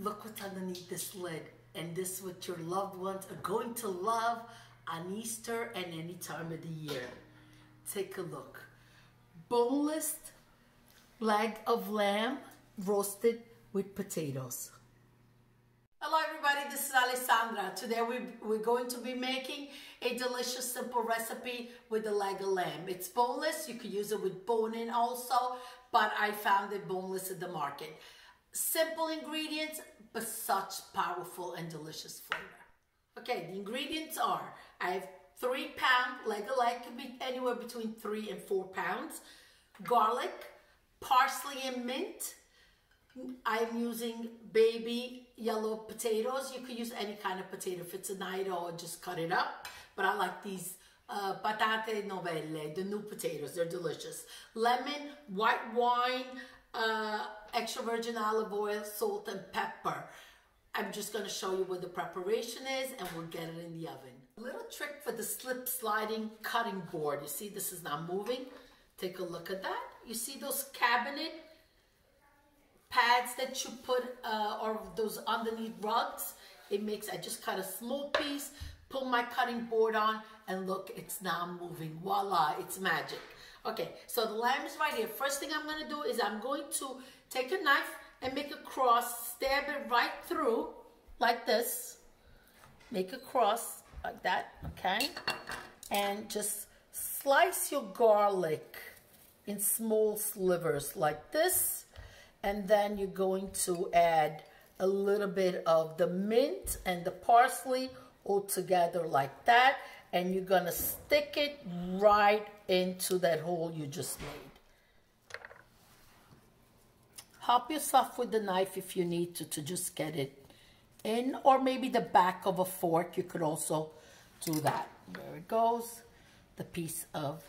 Look what's underneath this lid. And this is what your loved ones are going to love on Easter and any time of the year. Take a look. Boneless leg of lamb roasted with potatoes. Hello everybody, this is Alessandra. Today we, we're going to be making a delicious simple recipe with the leg of lamb. It's boneless, you could use it with bone in also, but I found it boneless at the market. Simple ingredients, but such powerful and delicious flavor. Okay, the ingredients are, I have three pound leg of leg, can be anywhere between three and four pounds, garlic, parsley and mint, I'm using baby yellow potatoes. You could use any kind of potato if it's a night or just cut it up. But I like these uh, patate novelle, the new potatoes. They're delicious. Lemon, white wine, uh, extra virgin olive oil, salt, and pepper. I'm just going to show you what the preparation is and we'll get it in the oven. Little trick for the slip sliding cutting board. You see this is not moving. Take a look at that. You see those cabinet pads that you put uh, or those underneath rugs. It makes, I just cut a small piece, pull my cutting board on and look, it's now moving. Voila, it's magic. Okay, so the lamb is right here. First thing I'm gonna do is I'm going to take a knife and make a cross, stab it right through like this. Make a cross like that, okay? And just slice your garlic in small slivers like this and then you're going to add a little bit of the mint and the parsley all together like that and you're gonna stick it right into that hole you just made. Help yourself with the knife if you need to, to just get it in, or maybe the back of a fork, you could also do that. There it goes, the piece of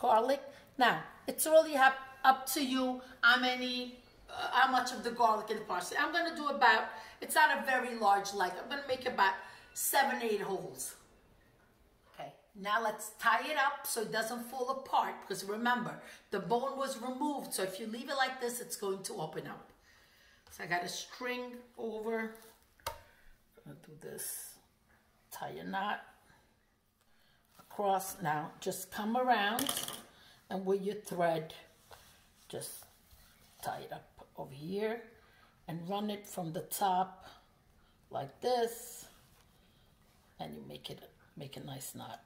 garlic. Now, it's really up, up to you how many, uh, how much of the garlic and the parsley. I'm gonna do about, it's not a very large leg. I'm gonna make about seven, eight holes. Now let's tie it up so it doesn't fall apart because remember, the bone was removed. So if you leave it like this, it's going to open up. So I got a string over, I'm gonna do this, tie a knot across. Now just come around and with your thread, just tie it up over here and run it from the top like this and you make it make a nice knot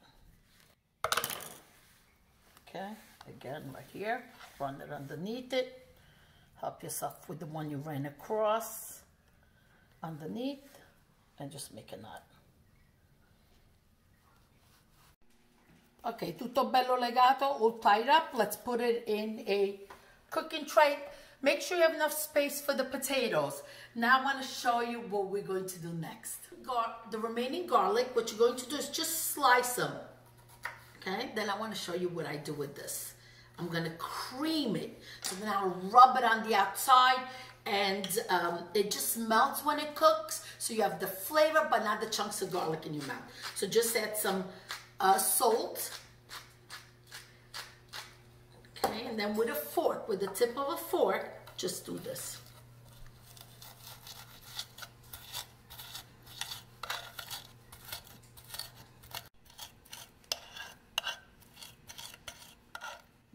okay again right here run it underneath it help yourself with the one you ran across underneath and just make a knot Okay, tutto bello legato, all tied up. Let's put it in a cooking tray. Make sure you have enough space for the potatoes. Now I want to show you what we're going to do next. Gar the remaining garlic, what you're going to do is just slice them. Okay, then I want to show you what I do with this. I'm to cream it. So then I'll rub it on the outside and um, it just melts when it cooks. So you have the flavor, but not the chunks of garlic in your mouth. So just add some uh, salt. Okay, and then with a fork, with the tip of a fork, just do this.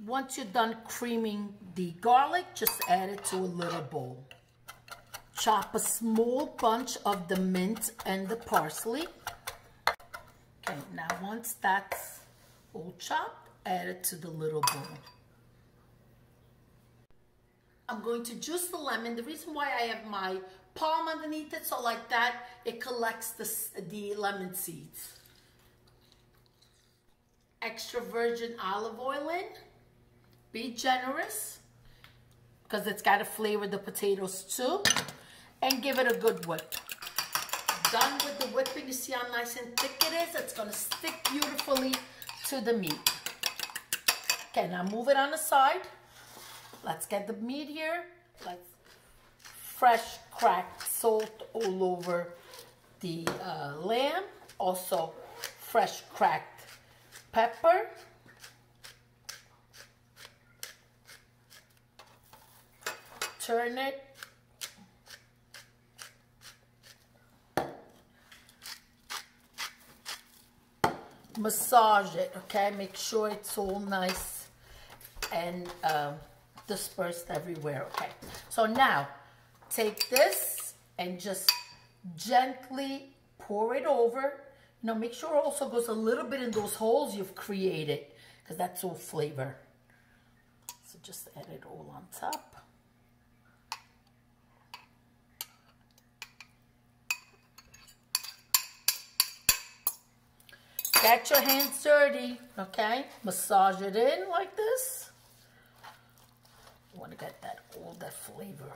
Once you're done creaming the garlic, just add it to a little bowl. Chop a small bunch of the mint and the parsley. Okay, now once that's all chopped, add it to the little bowl. I'm going to juice the lemon. The reason why I have my palm underneath it, so like that, it collects the, the lemon seeds. Extra virgin olive oil in. Be generous, because it's got to flavor the potatoes too. And give it a good whip done with the whipping, you see how nice and thick it is? It's gonna stick beautifully to the meat. Okay, now move it on the side. Let's get the meat here. Let's fresh cracked salt all over the uh, lamb. Also fresh cracked pepper. turn it. Massage it, okay? Make sure it's all nice and uh, dispersed everywhere, okay? So now, take this and just gently pour it over. Now make sure also goes a little bit in those holes you've created because that's all flavor. So just add it all on top. Get your hands dirty, okay? Massage it in like this. You want to get that all that flavor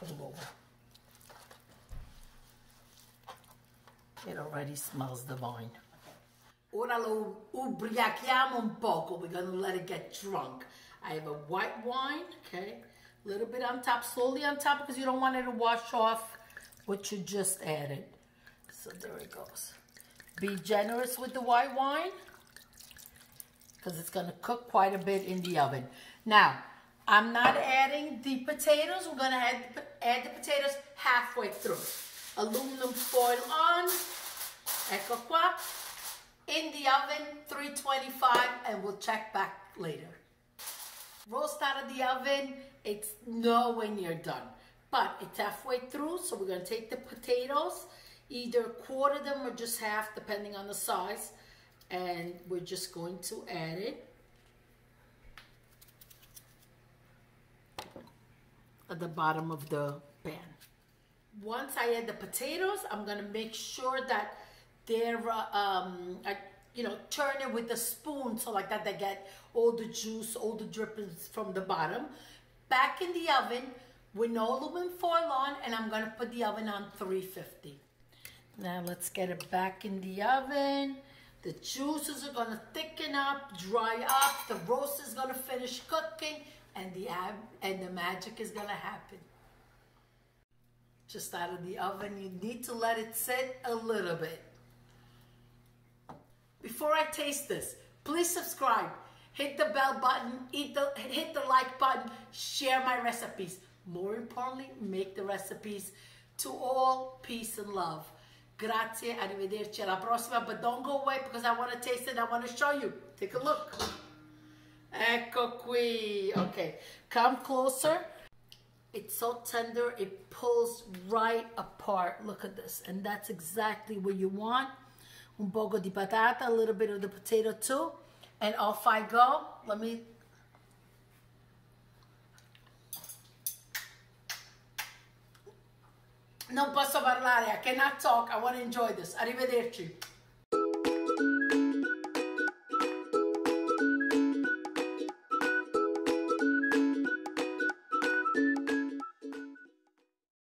all over. It already smells divine. Ora lo ubriachiamo un poco. We're going to let it get drunk. I have a white wine, okay? A little bit on top, slowly on top because you don't want it to wash off what you just added. So there it goes. Be generous with the white wine because it's going to cook quite a bit in the oven. Now, I'm not adding the potatoes. We're going to add, add the potatoes halfway through. Aluminum foil on. Ecco qua. In the oven, 325, and we'll check back later. Roast out of the oven, it's nowhere near done. But it's halfway through, so we're going to take the potatoes either quarter them or just half depending on the size and we're just going to add it at the bottom of the pan. Once I add the potatoes, I'm gonna make sure that they're, um, I, you know, turn it with a spoon so like that they get all the juice, all the drippings from the bottom. Back in the oven with no aluminum foil on and I'm gonna put the oven on 350. Now let's get it back in the oven. The juices are gonna thicken up, dry up. The roast is gonna finish cooking and the, and the magic is gonna happen. Just out of the oven, you need to let it sit a little bit. Before I taste this, please subscribe, hit the bell button, the, hit the like button, share my recipes. More importantly, make the recipes to all peace and love. Grazie, arrivederci alla prossima. But don't go away because I want to taste it. I want to show you. Take a look. Ecco qui. Okay, come closer. It's so tender, it pulls right apart. Look at this. And that's exactly what you want. Un poco di patata, a little bit of the potato too. And off I go. Let me Non posso parlare, I cannot talk, I want to enjoy this. Arrivederci.